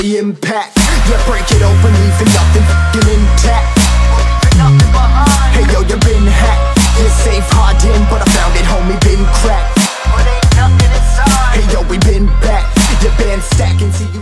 the impact. Yeah, break it open, leaving nothing f***ing intact. Hey yo, you been hacked. You're safe, hard in, but I found it, homie, been cracked. Hey yo, we been back. You been stacking, see you